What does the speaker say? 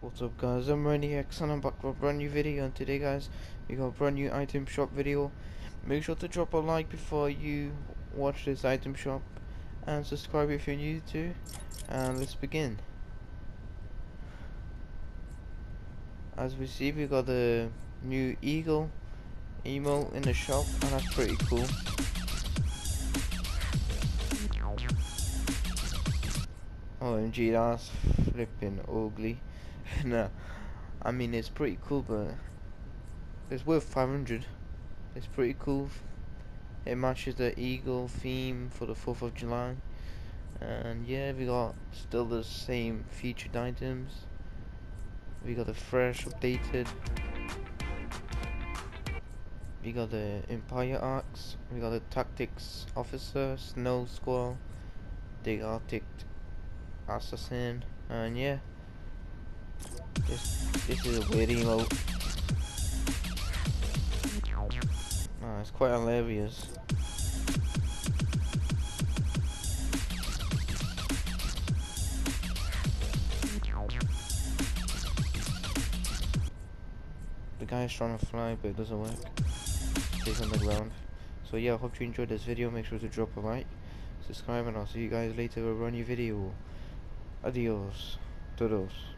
What's up guys, I'm RainyX and I'm back with a brand new video and today guys we got a brand new item shop video. Make sure to drop a like before you watch this item shop and subscribe if you're new to and let's begin. As we see we got the new eagle emote in the shop and that's pretty cool. OMG that's flipping ugly. no, I mean it's pretty cool, but it's worth 500. It's pretty cool. It matches the eagle theme for the 4th of July. And yeah, we got still the same featured items. We got the fresh, updated. We got the Empire Arcs. We got the Tactics Officer, Snow Squall, the Arctic Assassin, and yeah. This this is a weird emote. Oh, it's quite hilarious. The guy is trying to fly but it doesn't work. Stays on the ground. So yeah, I hope you enjoyed this video. Make sure to drop a like, subscribe and I'll see you guys later with a new video. Adiós, todos.